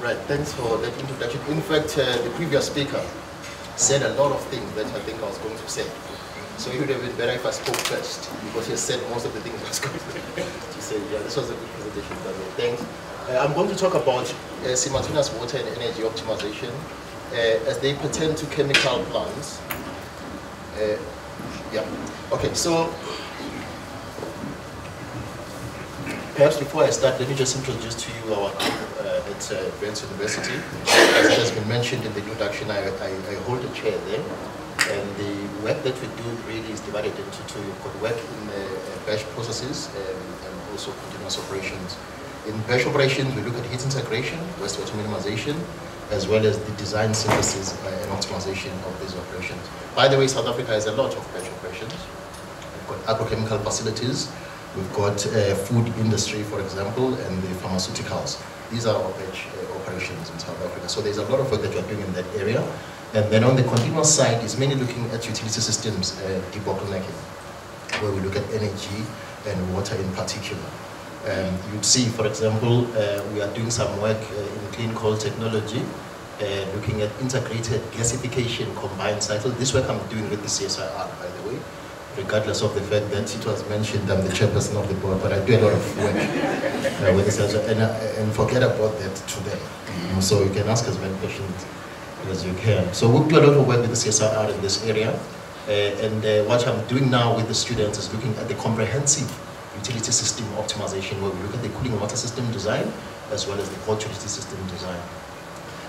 Right, thanks for that introduction. In fact, uh, the previous speaker said a lot of things that I think I was going to say. So it would have been better if I spoke first, because he said most of the things I was going to say. Yeah, this was a good presentation, the. Thanks. Uh, I'm going to talk about uh, simultaneous water and energy optimization uh, as they pertain to chemical plants. Uh, yeah. Okay, so perhaps before I start, let me just introduce to you our at uh, Wits University. As has been mentioned in the introduction, I, I, I, hold a chair there. And the work that we do really is divided into two. You've got work in uh, batch processes um, and also continuous operations. In batch operations, we look at heat integration, wastewater minimization, as well as the design synthesis uh, and optimization of these operations. By the way, South Africa has a lot of batch operations. We've got agrochemical facilities, we've got uh, food industry, for example, and the pharmaceuticals. These are batch uh, operations in South Africa. So there's a lot of work that we're doing in that area. And then on the continuous side is mainly looking at utility systems uh, debottlenecking, where we look at energy and water in particular. Um, you'd see, for example, uh, we are doing some work uh, in clean coal technology, uh, looking at integrated gasification combined cycle. This work I'm doing with the CSIR, by the way, regardless of the fact that it was mentioned I'm the chairperson of the board, but I do a lot of work uh, with this, and, uh, and forget about that today. So you can ask as many questions as you can. So we do a lot of work with the CSIR in this area, uh, and uh, what I'm doing now with the students is looking at the comprehensive utility system optimization where we look at the cooling water system design as well as the hot utility system design.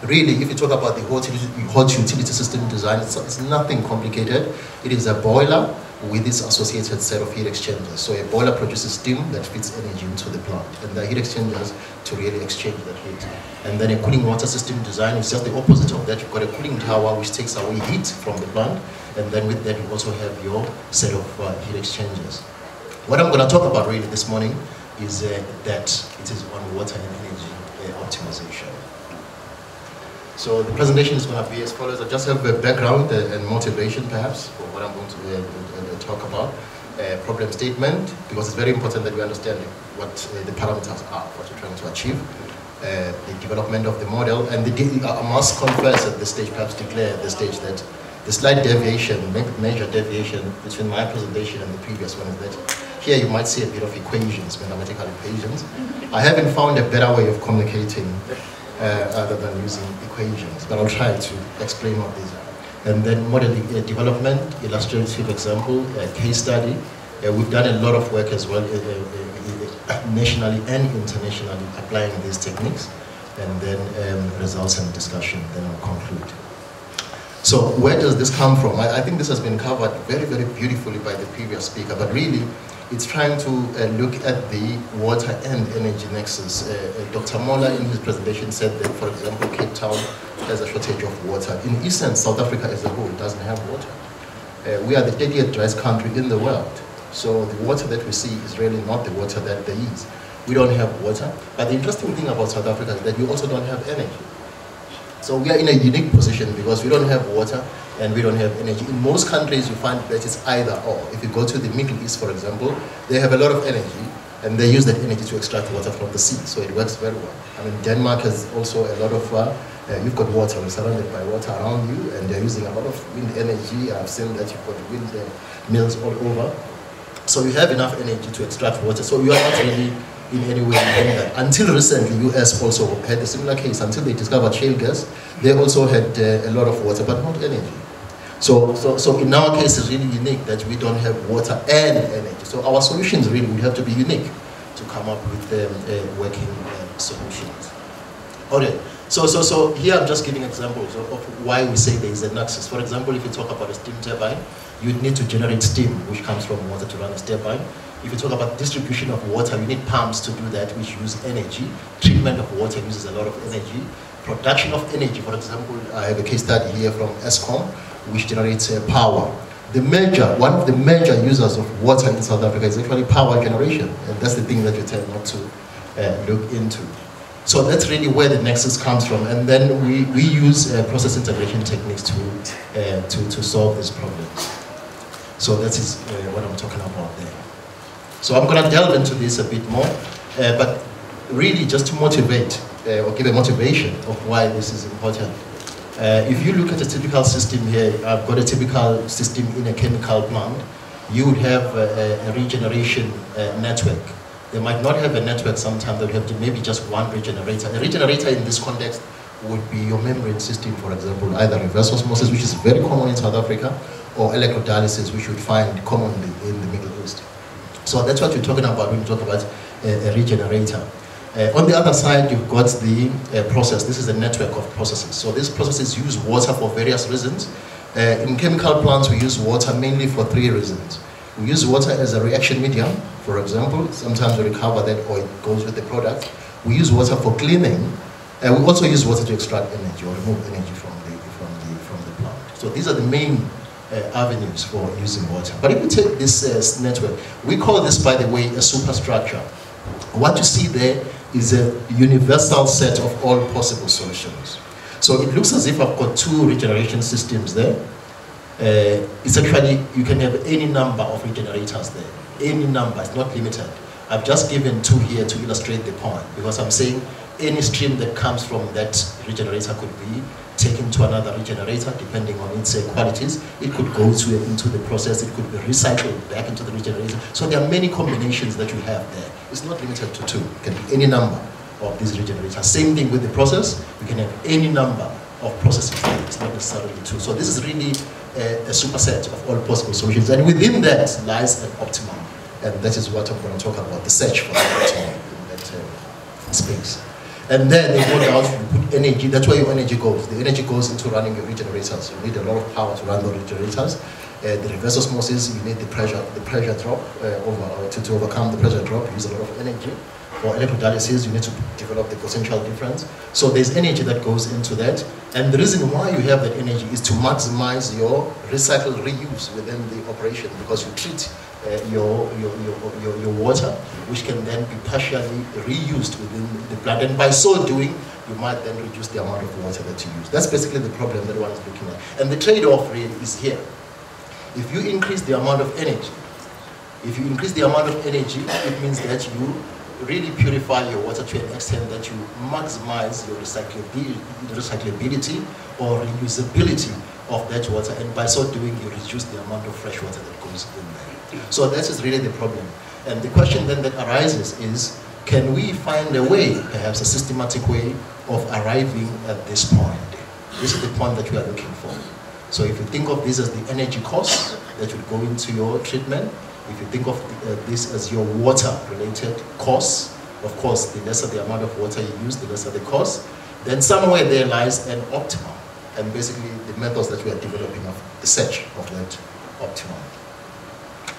Really, if you talk about the hot utility, hot utility system design, it's, it's nothing complicated. It is a boiler with its associated set of heat exchangers. So a boiler produces steam that feeds energy into the plant, and the heat exchangers to really exchange that heat. And then a cooling water system design is just the opposite of that. You've got a cooling tower which takes away heat from the plant, and then with that you also have your set of uh, heat exchangers. What I'm going to talk about really this morning is uh, that it is on water and energy uh, optimization. So the presentation is going to be as follows. I just have a background uh, and motivation perhaps for what I'm going to uh, uh, talk about. problem statement, because it's very important that we understand what uh, the parameters are, what we're trying to achieve. the development of the model, and the I must confess at this stage, perhaps declare at this stage that the slight deviation, major deviation between my presentation and the previous one is that here you might see a bit of equations, mathematical equations. I haven't found a better way of communicating uh, other than using equations, but I'll try to explain what these are. And then model uh, development, illustrative example, uh, case study. Uh, we've done a lot of work as well, uh, uh, nationally and internationally, applying these techniques. And then um, results and discussion, then I'll conclude. So where does this come from? I, I, think this has been covered very, very beautifully by the previous speaker, but really it's trying to uh, look at the water and energy nexus. Uh, uh Dr. Mola in his presentation said that, for example, Cape Town has a shortage of water. In Eastern South Africa as a whole doesn't have water. Uh, we are the 30th driest country in the world. So the water that we see is really not the water that there is. We don't have water. But the interesting thing about South Africa is that we also don't have energy. So we are in a unique position because we don't have water and we don't have energy. In most countries, you find that it's either or. If you go to the Middle East, for example, they have a lot of energy, and they use that energy to extract water from the sea, so it works very well. I mean, Denmark has also a lot of, uh, uh, you've got water, you're surrounded by water around you, and they're using a lot of wind energy. I've seen that you've got wind uh, mills all over. So you have enough energy to extract water, so you are not really in any way that. Until recently, the US also had a similar case. Until they discovered shale gas, they also had uh, a lot of water, but not energy. So, so, so in our case, it's really unique that we don't have water and energy. So our solutions really would have to be unique to come up with um, uh, working uh, solutions. Okay, so, so, so here I'm just giving examples of, of why we say there is a nexus. For example, if you talk about a steam turbine, you need to generate steam, which comes from water to run a turbine. If you talk about distribution of water, you need pumps to do that, which use energy. Treatment of water uses a lot of energy. Production of energy, for example, I have a case study here from Eskom, which generates uh, power. The major, one of the major users of water in South Africa is actually power generation, and that's the thing that you tend not to uh, look into. So that's really where the nexus comes from, and then we, we use uh, process integration techniques to, uh, to, to solve this problem. So that is uh, what I'm talking about there. So I'm going to delve into this a bit more, uh, but really just to motivate or give a motivation of why this is important. Uh, if you look at a typical system here, I've got a typical system in a chemical plant. You would have a, a regeneration uh, network. They might not have a network sometimes, they would have to maybe just one regenerator. A regenerator in this context would be your membrane system, for example, either reverse osmosis, which is very common in South Africa, or electrodialysis, which you would find commonly in the Middle East. So that's what we're talking about when we talk about a, a regenerator. Uh, on the other side, you've got the uh, process. This is a network of processes. So these processes use water for various reasons. Uh, in chemical plants, we use water mainly for three reasons. We use water as a reaction medium, for example. Sometimes we recover that or it goes with the product. We use water for cleaning. And we also use water to extract energy or remove energy from the, from the, from the plant. So these are the main uh, avenues for using water. But if we take this uh, network, we call this, by the way, a superstructure. What you see there is a universal set of all possible solutions. So it looks as if I've got two regeneration systems there. Uh, it's actually, you can have any number of regenerators there. Any number, it's not limited. I've just given two here to illustrate the point because I'm saying any stream that comes from that regenerator could be taken to another regenerator depending on its uh, qualities. It could go to, into the process, it could be recycled back into the regenerator. So there are many combinations that you have there. It's not limited to two, it can be any number of these regenerators. Same thing with the process, you can have any number of processes. It's not necessarily two. So this is really a, a superset of all possible solutions. And within that lies an optimum. And that is what I'm going to talk about, the search for the optimum in that uh, space. And then they go down, you put energy, that's where your energy goes. The energy goes into running your regenerators. You need a lot of power to run the regenerators. Uh, the reverse osmosis, you need the pressure, the pressure drop uh, over, to, to overcome the pressure drop, you use a lot of energy. For electrodialysis, you need to develop the potential difference. So there's energy that goes into that. And the reason why you have that energy is to maximize your recycle reuse within the operation because you treat uh, your, your, your, your, water, which can then be partially reused within the plant. And by so doing, you might then reduce the amount of water that you use. That's basically the problem that one is looking at. And the trade-off really is here. If you increase the amount of energy, if you increase the amount of energy, it means that you really purify your water to an extent that you maximize your recyclability, recyclability or reusability of that water. And by so doing, you reduce the amount of fresh water that goes in there. So that is really the problem. And the question then that arises is, can we find a way, perhaps a systematic way, of arriving at this point? This is the point that we are looking for. So if you think of this as the energy cost that would go into your treatment, if you think of uh, this as your water-related cost, of course, the lesser the amount of water you use, the lesser the cost, then somewhere there lies an optimum, and basically the methods that we are developing of the search of that optimum.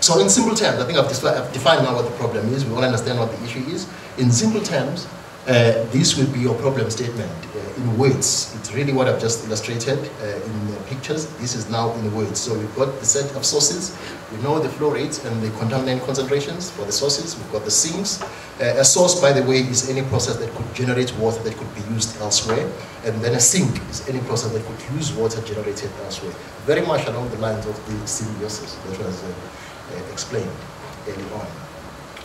So in simple terms, I think I've, defined now what the problem is, we all understand what the issue is. In simple terms, uh, this will be your problem statement uh, in words. It's really what I've just illustrated uh, in pictures. This is now in words. So we've got the set of sources. We know the flow rates and the contaminant concentrations for the sources. We've got the sinks. Uh, a source, by the way, is any process that could generate water that could be used elsewhere. And then a sink is any process that could use water generated elsewhere. Very much along the lines of the symbiosis that was uh, explained early on.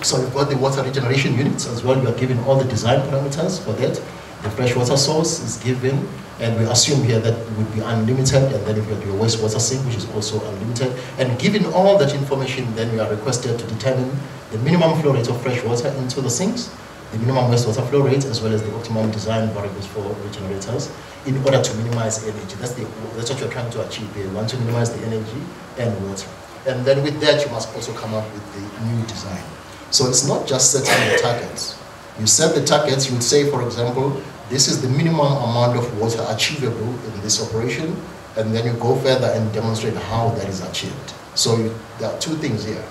So we've got the water regeneration units as well. We are given all the design parameters for that. The freshwater source is given, and we assume here that it would be unlimited, and then we have your wastewater sink, which is also unlimited. And given all that information, then we are requested to determine the minimum flow rate of fresh water into the sinks, the minimum wastewater flow rate, as well as the optimum design variables for regenerators, in order to minimize energy. That's, the, that's what you're trying to achieve. You want to minimize the energy and water. And then with that, you must also come up with the new design. So it's not just setting the targets. You set the targets, you would say, for example, this is the minimum amount of water achievable in this operation, and then you go further and demonstrate how that is achieved. So you, there are two things here.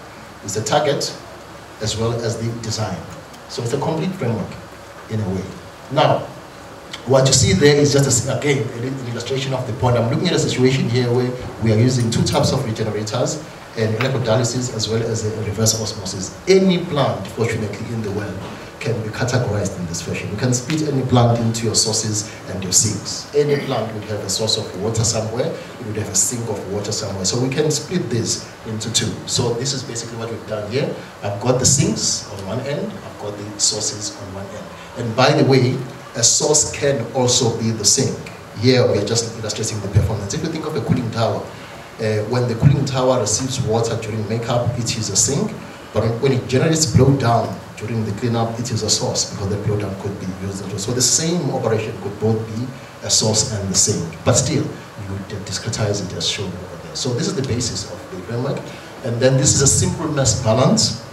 It's the target as well as the design. So it's a complete framework in a way. Now, what you see there is just, a, again, an illustration of the point. I'm looking at a situation here where we are using two types of regenerators and electrodialysis as well as reverse osmosis. Any plant, fortunately, in the world can be categorized in this fashion. You can split any plant into your sources and your sinks. Any mm. plant would have a source of water somewhere, it would have a sink of water somewhere. So we can split this into two. So this is basically what we've done here. I've got the sinks on one end, I've got the sources on one end. And by the way, a source can also be the sink. Here we are just illustrating the performance. If you think of a cooling tower, uh, when the cooling tower receives water during makeup, it is a sink, but when it generates blowdown during the cleanup, it is a source because the blowdown could be used. So the same operation could both be a source and the sink, but still you discretize it as shown over there. So this is the basis of the framework. And then this is a simple mass balance.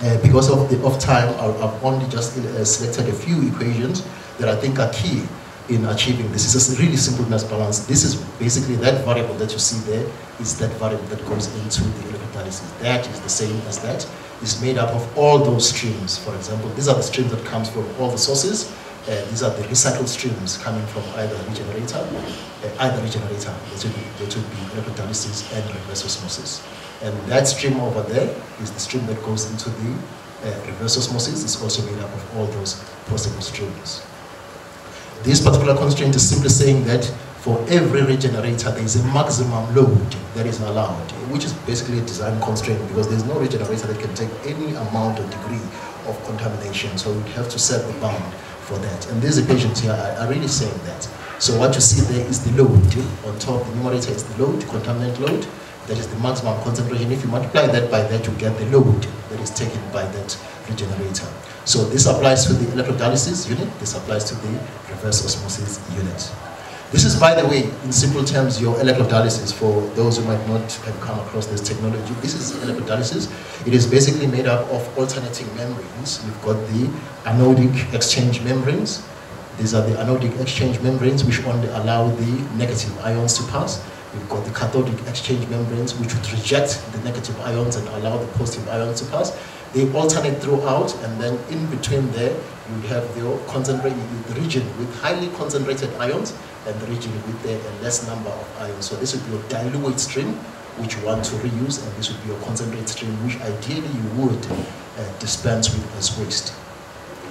Uh, because of, the, of time, I've only just uh, selected a few equations that I think are key in achieving this. It's a really simple mass balance. This is basically that variable that you see there is that variable that goes into the electrolysis. That is the same as that. It's made up of all those streams. For example, these are the streams that comes from all the sources. Uh, these are the recycled streams coming from either regenerator, uh, either regenerator, that would be, that would be electrolysis and reverse osmosis. And that stream over there is the stream that goes into the uh, reverse osmosis. It's also made up of all those possible streams. This particular constraint is simply saying that for every regenerator, there is a maximum load that is allowed, which is basically a design constraint because there's no regenerator that can take any amount or degree of contamination. So we have to set the bound for that. And these equations here are, are really saying that. So what you see there is the load. On top, the numerator is the load, contaminant load. That is the maximum concentration. If you multiply that by that, you get the load that is taken by that regenerator. So this applies to the electrodialysis unit, this applies to the reverse osmosis unit. This is, by the way, in simple terms, your electrodialysis for those who might not have come across this technology. This is electrodialysis. It is basically made up of alternating membranes. You've got the anodic exchange membranes. These are the anodic exchange membranes which only allow the negative ions to pass. We've got the cathodic exchange membranes which would reject the negative ions and allow the positive ions to pass. They alternate throughout, and then in between there, you have the, concentrated, region with highly concentrated ions and the region with the less number of ions. So this would be your dilute stream, which you want to reuse, and this would be your concentrate stream, which ideally you would uh, dispense with as waste.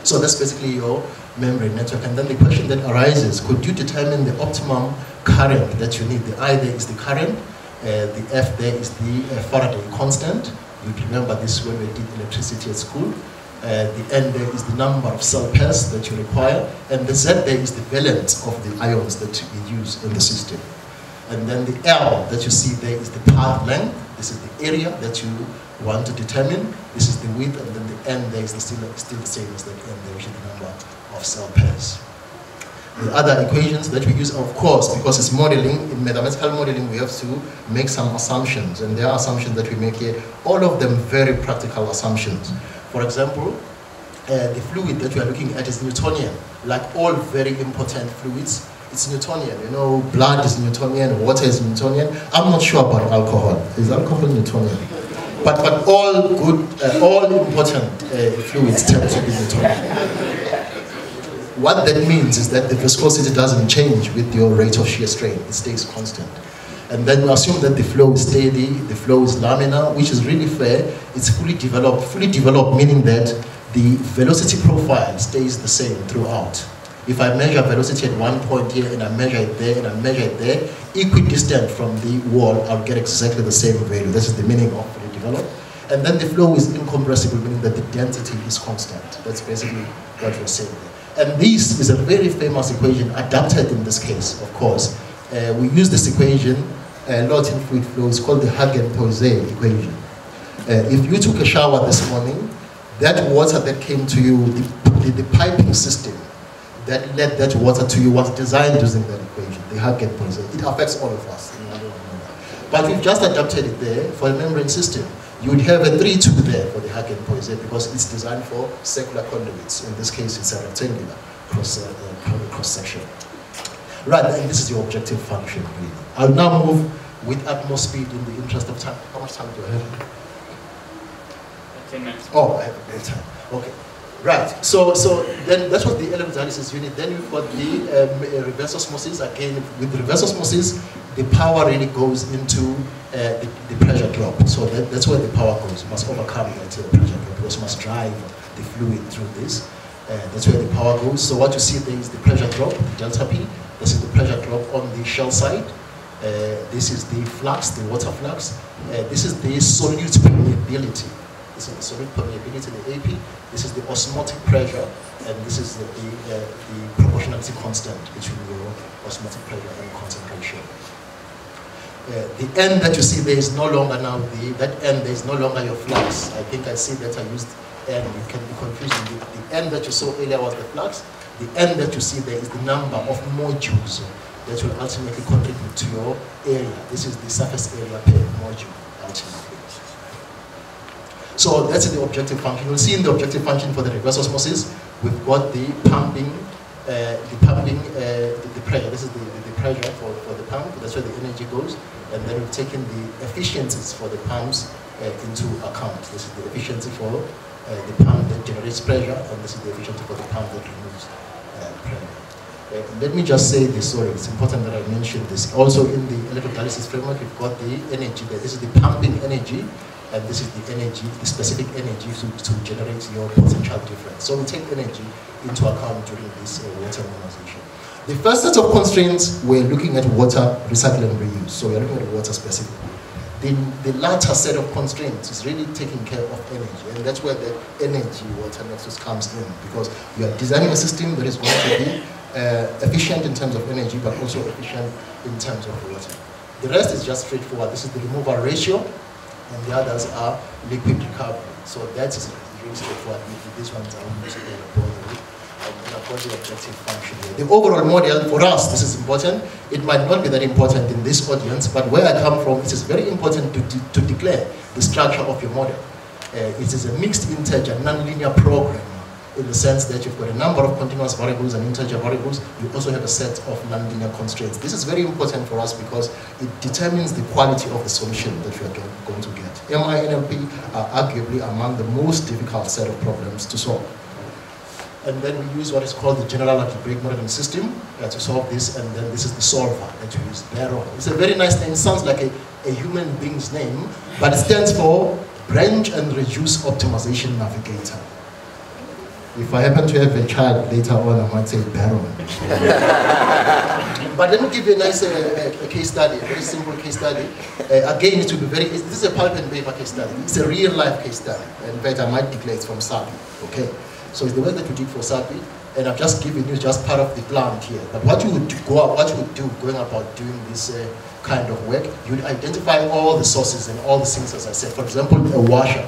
So that's basically your membrane network. And then the question that arises, could you determine the optimum current that you need? The I there is the current, uh, the F there is the uh, Faraday constant, you remember this when we did electricity at school. Uh, the N there is the number of cell pairs that you require, and the Z there is the valence of the ions that you use in the system. And then the L that you see there is the path length. This is the area that you want to determine. This is the width, and then the N there is the still, still the same as the N there, which is the number of cell pairs. The other equations that we use, of course, because it's modeling, in mathematical modeling, we have to make some assumptions. And there are assumptions that we make here, all of them very practical assumptions. For example, uh, the fluid that we are looking at is Newtonian. Like all very important fluids, it's Newtonian. You know, blood is Newtonian, water is Newtonian. I'm not sure about alcohol. Is alcohol Newtonian? But, but all good, uh, all important uh, fluids tend to be Newtonian. What that means is that the viscosity doesn't change with your rate of shear strain, it stays constant. And then we assume that the flow is steady, the flow is laminar, which is really fair. It's fully developed, fully developed meaning that the velocity profile stays the same throughout. If I measure velocity at one point here and I measure it there and I measure it there, equidistant from the wall, I'll get exactly the same value. This is the meaning of fully developed. And then the flow is incompressible, meaning that the density is constant. That's basically what we're saying there. And this is a very famous equation adapted in this case, of course. Uh, we use this equation a uh, lot in fluid flow. It's called the Hagen-Poiseuille equation. Uh, if you took a shower this morning, that water that came to you, the, the, the, piping system that led that water to you was designed using that equation, the Hagen-Poiseuille. It affects all of us. But we've just adapted it there for a membrane system you would have a 3-2 there for the Hagen-Poiseuille because it's designed for circular conduits. In this case, it's a rectangular cross, uh, uh, cross section. Right, and this is your objective function, really. I'll now move with utmost speed in the interest of time. How much time do I have? 10 minutes. Oh, I have a bit of time. Okay. Right, so so then that was the electrolysis unit. Then you've got the um, reverse osmosis. Again, with reverse osmosis, the power really goes into uh, the, the, pressure drop. So that, that's where the power goes. You must overcome that pressure drop because must drive the fluid through this. Uh, that's where the power goes. So what you see there is the pressure drop, the delta P. This is the pressure drop on the shell side. Uh, this is the flux, the water flux. Uh, this is the solute permeability This is the solid permeability, the AP. This is the osmotic pressure, and this is the, the, uh, the proportionality constant between your osmotic pressure and concentration. Uh, the end that you see there is no longer now the, that end there is no longer your flux. I think I see that I used end, it can be confusing. The, the end that you saw earlier was the flux. The end that you see there is the number of modules that will ultimately contribute to your area. This is the surface area per module, ultimately. So that's the objective function. You'll see in the objective function for the reverse osmosis, we've got the pumping, uh, the pumping, uh, the, the, pressure. This is the, the, pressure for, for the pump. That's where the energy goes and then we've taken the efficiencies for the pumps uh, into account. This is the efficiency for uh, the pump that generates pressure, and this is the efficiency for the pump that removes uh, pressure. Uh, let me just say this, sorry, it's important that I mention this. Also in the electrolysis framework, we've got the energy there. This is the pumping energy, and this is the energy, the specific energy to, to generate your potential difference. So we take energy into account during this uh, water minimization. The first set of constraints, we're looking at water recycle and reuse. So we're looking at water specifically. The, the latter set of constraints is really taking care of energy, and that's where the energy water nexus comes in, because you are designing a system that is going to be uh, efficient in terms of energy, but also efficient in terms of water. The rest is just straightforward. This is the removal ratio, and the others are liquid recovery. So that is really straightforward. These ones are the objective function. The overall model, for us, this is important. It might not be that important in this audience, but where I come from, it is very important to, de to declare the structure of your model. Uh, it is a mixed integer, nonlinear program in the sense that you've got a number of continuous variables and integer variables. You also have a set of nonlinear constraints. This is very important for us because it determines the quality of the solution that you are going to get. MI and are arguably among the most difficult set of problems to solve and then we use what is called the general algebraic modeling system uh, to solve this, and then this is the solver that we use, Baron. It's a very nice name, it sounds like a, a human being's name, but it stands for Branch and Reduce Optimization Navigator. If I happen to have a child later on, I might say Baron. but let me give you a nice uh, a case study, a very simple case study. Uh, again, it will be very, this is a pulp and paper case study. It's a real life case study. In fact, I might declare it's from Sappi, okay? So it's the way that we did for Sappi, and I've just given you just part of the plant here. But what you would do, go, what you would do going about doing this uh, kind of work, you would identify all the sources and all the things, as I said. For example, a washer.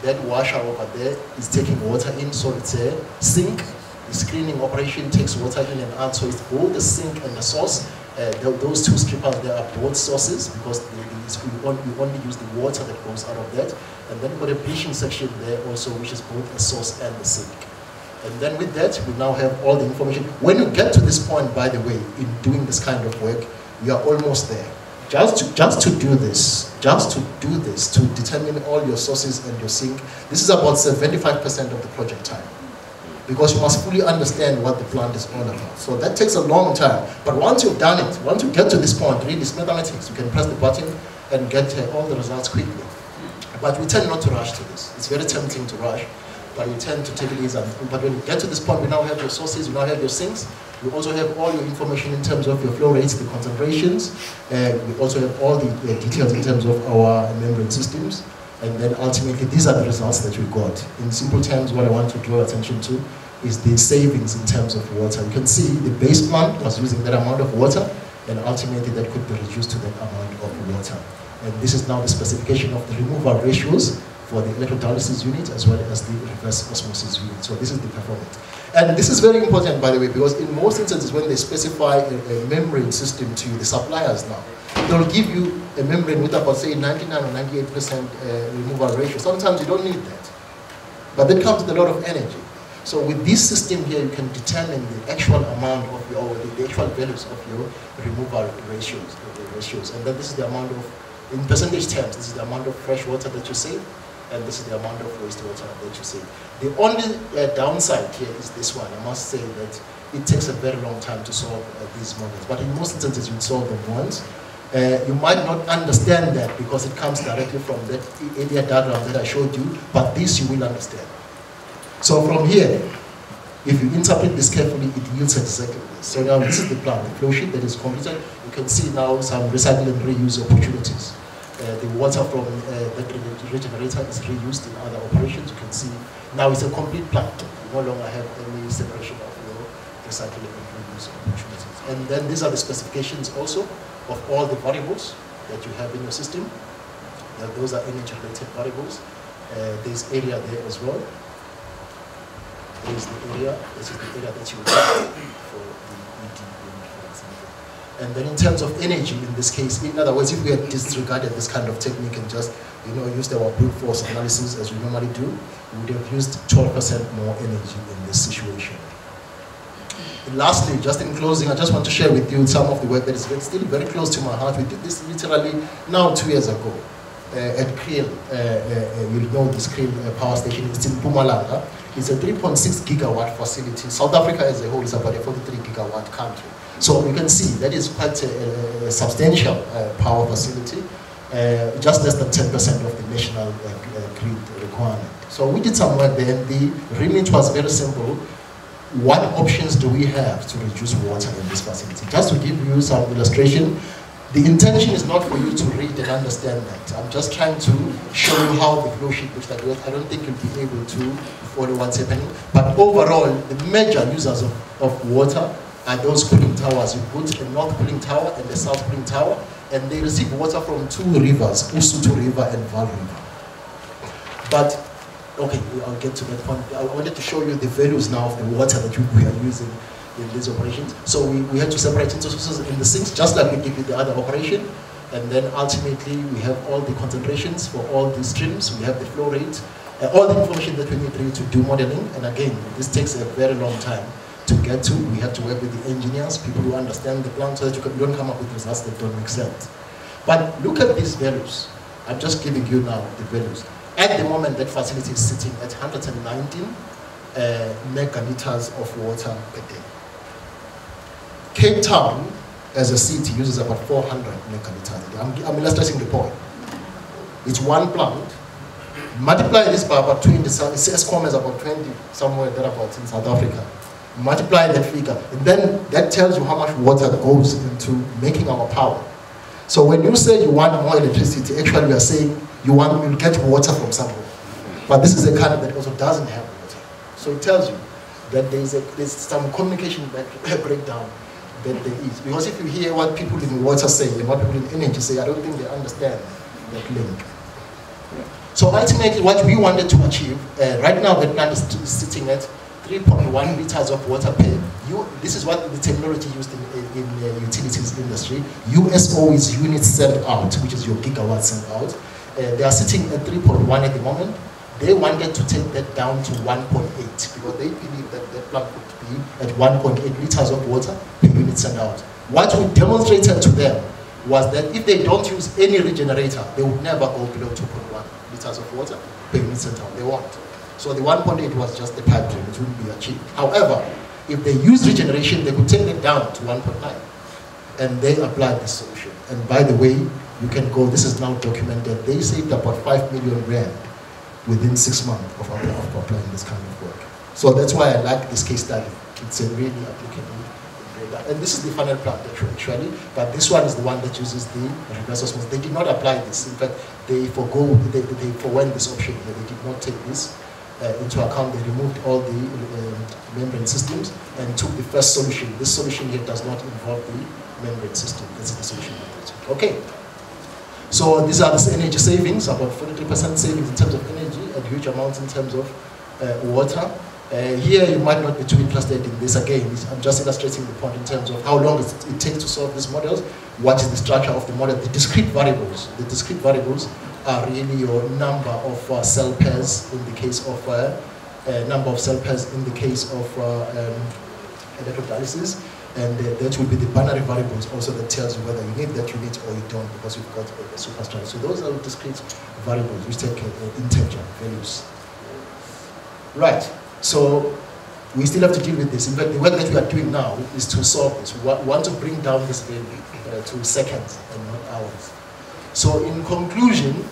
That washer over there is taking water in, so it's a sink. The screening operation takes water in and out, so it's both the sink and the source. Uh, those two strippers, they are both sources because they, they, we only use the water that goes out of that. And then got a bleaching section there also, which is both a source and a sink. And then with that, we now have all the information. When you get to this point, by the way, in doing this kind of work, you are almost there. Just to, just to do this, just to do this, to determine all your sources and your sink, this is about 75% of the project time. Because you must fully understand what the plant is all about. So that takes a long time. But once you've done it, once you get to this point, really it's mathematics. You can press the button and get uh, all the results quickly. But we tend not to rush to this. It's very tempting to rush, but we tend to take it easy. But when you get to this point, we now have your sources, we now have your sinks, we also have all your information in terms of your flow rates, the concentrations, and we also have all the uh, details in terms of our membrane systems. And then ultimately, these are the results that we got. In simple terms, what I want to draw attention to is the savings in terms of water. You can see the base plant was using that amount of water, and ultimately that could be reduced to that amount of water. And this is now the specification of the removal ratios for the electrodialysis unit as well as the reverse osmosis unit. So this is the performance. And this is very important, by the way, because in most instances when they specify a, a membrane system to the suppliers now, they'll give you a membrane with about, say, 99 or 98% uh, removal ratio. Sometimes you don't need that. But that comes with a lot of energy. So with this system here, you can determine the actual amount of your, the, actual values of your removal ratios, the ratios. And then this is the amount of in percentage terms, this is the amount of fresh water that you save, and this is the amount of wastewater that you save. The only uh, downside here is this one. I must say that it takes a very long time to solve uh, these models, but in most instances you solve them once. Uh, you might not understand that because it comes directly from that area diagram that I showed you, but this you will understand. So from here, if you interpret this carefully, it yields exactly this. So now this is the plan, the flow sheet that is completed. You can see now some recycle and reuse opportunities. Uh, the water from uh, the regenerator is reused in other operations. You can see now it's a complete plant. You no longer have any separation of your recycling and reuse opportunities. And then these are the specifications also of all the variables that you have in your system. Now those are energy related variables. Uh, there's area there as well. There's the area, this is the area that you have for the ED unit, for example. And then in terms of energy, in this case, in other words, if we had disregarded this kind of technique and just, you know, used our brute force analysis as we normally do, we would have used 12% more energy in this situation. And lastly, just in closing, I just want to share with you some of the work that is still very close to my heart. We did this literally now two years ago at. Uh, uh, you know this Kriel power station. It's in Mpumalanga. It's a 3.6 gigawatt facility. South Africa as a whole is about a 43 gigawatt country. So you can see that is quite a, a substantial uh, power facility, uh, just less than 10% of the national uh, grid requirement. So we did some work there. The remit was very simple. What options do we have to reduce water in this facility? Just to give you some illustration, the intention is not for you to read and understand that. I'm just trying to show you how the flow sheet looks like. I don't think you'll be able to follow what's happening. But overall, the major users of, of water are those cooling towers. You put a north cooling tower and a south cooling tower, and they receive water from two rivers, Usutu River and Vaal River. But, okay, I'll get to that point. I wanted to show you the values now of the water that we are using in these operations. So we, we had to separate into sources in the sinks, just like we did with the other operation. And then ultimately, we have all the concentrations for all the streams. We have the flow rate, uh, all the information that we need to do modeling. And again, this takes a very long time to get to. We have to work with the engineers, people who understand the plant, so that you, can, you don't come up with results that don't make sense. But look at these values. I'm just giving you now the values. At the moment, that facility is sitting at 119 uh, megaliters of water per day. Cape Town, as a city, uses about 400 megaliters. I'm, I'm illustrating the point. It's one plant. Multiply this by about 20, Eskom is about 20, somewhere thereabouts in South Africa. Multiply that figure, and then that tells you how much water goes into making our power. So when you say you want more electricity, actually you are saying you want you get water from somewhere. But this is a country that also doesn't have water. So it tells you that there is a, there's some communication breakdown that there is. Because if you hear what people in water say and what people in energy say, I don't think they understand that link. So ultimately what we wanted to achieve, uh, right now the plant is sitting at 3.1 liters of water per you, this is what the technology used in, in, in utilities industry. USO is units sent out, which is your gigawatt sent out. Uh, they are sitting at 3.1 at the moment. They wanted to take that down to 1.8 because they believe that that plant could be at 1.8 liters of water per unit sent out. What we demonstrated to them was that if they don't use any regenerator, they would never go below 2.1 liters of water per unit sent out. They won't. So the 1.8 was just the pipe dream, it wouldn't be achieved. However, if they use regeneration, they could take it down to 1.9. And they applied this solution. And by the way, you can go, this is now documented, they saved about 5 million rand within six months of, applying this kind of. So that's why I like this case study. It's a really applicable and this is the final plant actually, but this one is the one that uses the reverse osmosis. They did not apply this. In fact, they forgo, they, they forwent this option. They did not take this uh, into account. They removed all the uh, membrane systems and took the first solution. This solution here does not involve the membrane system. That's the solution. Okay. So these are the energy savings, about 43% savings in terms of energy and huge amounts in terms of uh, water. Uh, here you might not be too interested in this again. I'm just illustrating the point in terms of how long it takes to solve these models, what is the structure of the model, the discrete variables. The discrete variables are really your number of uh, cell pairs in the case of uh, uh, number of cell pairs in the case of uh, um, electrodialysis. And that will be the binary variables also that tells you whether you need that unit or you don't because you've got a, superstructure. So those are discrete variables which take integer values. Right. So we still have to deal with this. In fact, the work that we are doing now is to solve this. We want to bring down this value uh, to seconds and not hours. So in conclusion,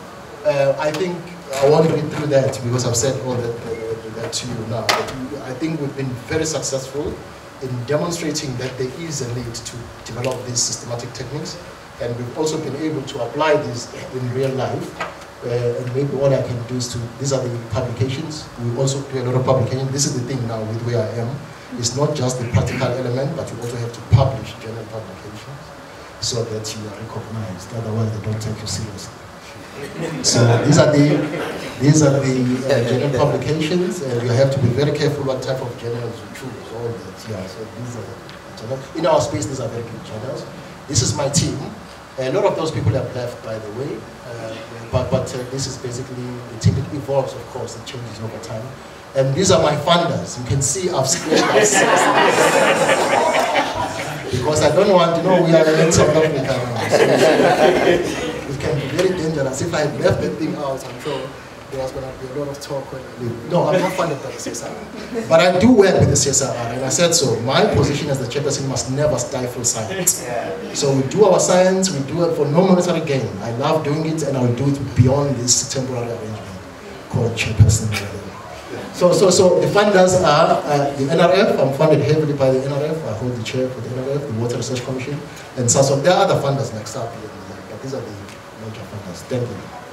uh, I think I won't read through that because I've said all that, uh, that to you now. But I think we've been very successful in demonstrating that there is a need to develop these systematic techniques And we've also been able to apply this in real life. Uh, and maybe what I can do is to, these are the publications. We also do a lot of publication. This is the thing now with where I am. It's not just the practical element, but you also have to publish journal publications so that you are recognized. Otherwise, they don't take you seriously. So these are the these are the uh, journal publications, and you have to be very careful what type of journals you choose. All that, yeah. So these are. In our space, these are very good journals. This is my team. A lot of those people have left, by the way, but but uh, this is basically the. It evolves, of course, it changes over time. And these are my funders. You can see I've split out because I don't want, you know, we are in South Africa now. So it can be very dangerous. If I left the thing out, I'm sure there was going to be a lot of talk when I leave. No, I'm not funded by the CSIR. But I do work with the CSIR, and I said so. My position as the chairperson must never stifle science. So we do our science, we do it for no monetary gain. I love doing it, and I will do it beyond this temporary arrangement called chairperson. So, so, so the funders are uh, the NRF. I'm funded heavily by the NRF. I hold the chair for the NRF, the Water Research Commission, and so, there are other funders like Sappi, but these are the major funders. Thank you.